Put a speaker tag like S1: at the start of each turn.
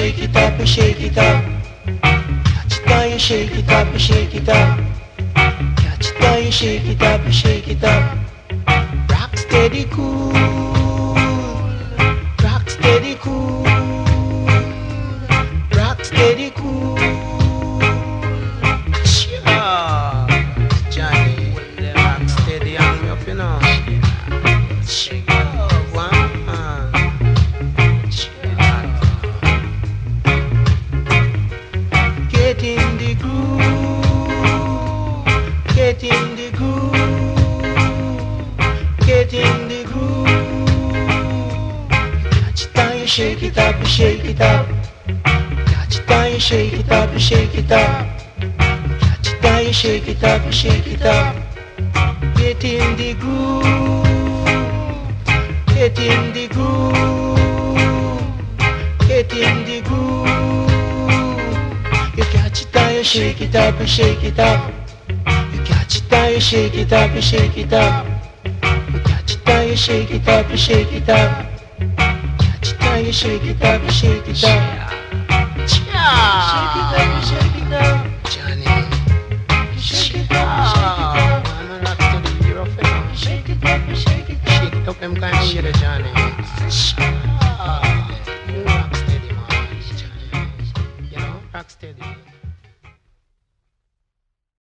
S1: shake it up, shake it up. Catch it and you shake it up, shake it up. Catch it and you shake it up, shake it up. Rock steady cool. Rock steady cool. Rock steady cool.
S2: Yeah, Johnny, rock steady on me up, you know. Shake up,
S1: Get in the groove. Get in the groove. Get in the groove. Catch it and you shake it up, you shake it up. Catch it and you shake it up, you shake it up. Catch it and you shake it up, you shake it up. Get in the groove. Get in the groove. Get in the groove. Shake it up, you shake it up. You catch it and you shake it up, you shake it up. You catch it and you shake it up, you shake it up. Catch it and you shake it up, you shake it up. Shake it up, you shake it up.
S2: Johnny,
S1: Shake it up, shake it up.
S2: I'm a rock steady, you're off, you know.
S1: Shake it up, you shake it up.
S2: Shake it up, them kind of shit, Johnny. You